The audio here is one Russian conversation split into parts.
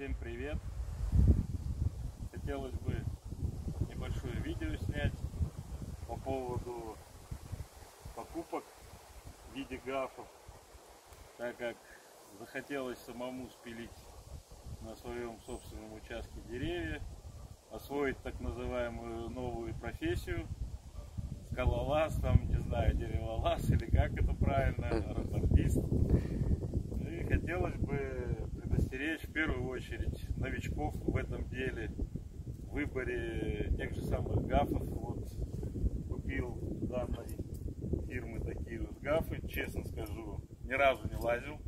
Всем привет! Хотелось бы небольшое видео снять по поводу покупок в виде гафов, так как захотелось самому спилить на своем собственном участке деревья, освоить так называемую новую профессию, скалолаз, там, не знаю, дереволаз или как это правильно, рапортист. И хотелось бы предостеречь в первую очередь новичков в этом деле, в выборе тех же самых гафов. Вот купил данной фирмы такие вот гафы, честно скажу, ни разу не лазил.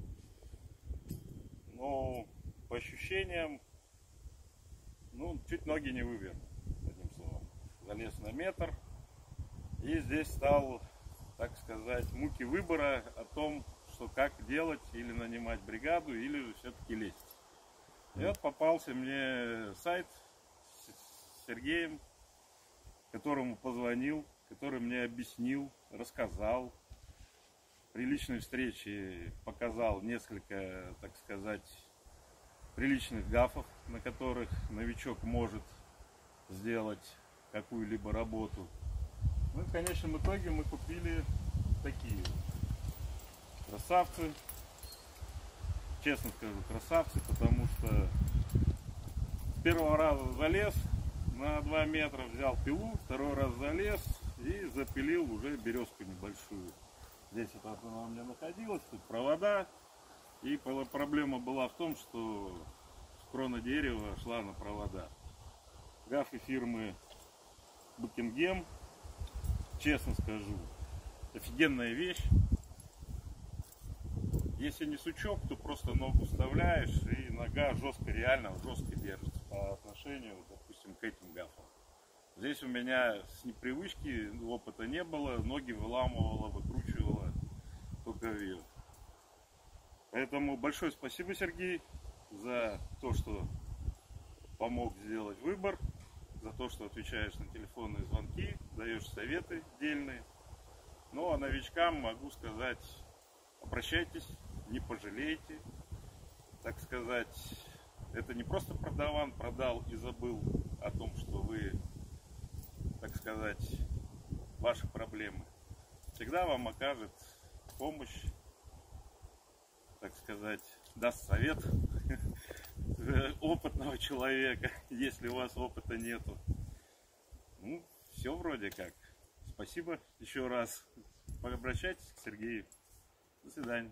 Но по ощущениям, ну, чуть ноги не выверну, одним словом. Залез на метр, и здесь стал, так сказать, муки выбора о том, что как делать, или нанимать бригаду, или же все-таки лезть. И вот попался мне сайт с Сергеем, которому позвонил, который мне объяснил, рассказал. При личной встрече показал несколько, так сказать, приличных гафов, на которых новичок может сделать какую-либо работу. Ну и в конечном итоге мы купили такие красавцы. Честно скажу, красавцы, потому что с первого раза залез на 2 метра, взял пилу, второй раз залез и запилил уже березку небольшую. Здесь вот она у меня находилась, тут провода. И проблема была в том, что крона дерева шла на провода. Гафы фирмы Букингем честно скажу, офигенная вещь. Если не сучок, то просто ногу вставляешь, и нога жестко, реально жестко держится по отношению, допустим, к этим гафам. Здесь у меня с непривычки опыта не было, ноги выламывала, выкручивала только вверх. Поэтому большое спасибо, Сергей, за то, что помог сделать выбор за то, что отвечаешь на телефонные звонки, даешь советы дельные. Ну а новичкам могу сказать, обращайтесь, не пожалеете. Так сказать, это не просто продаван продал и забыл о том, что вы, так сказать, ваши проблемы. Всегда вам окажет помощь, так сказать, даст совет опытного человека, если у вас опыта нету. Ну, все вроде как. Спасибо еще раз. Обращайтесь к Сергею. До свидания.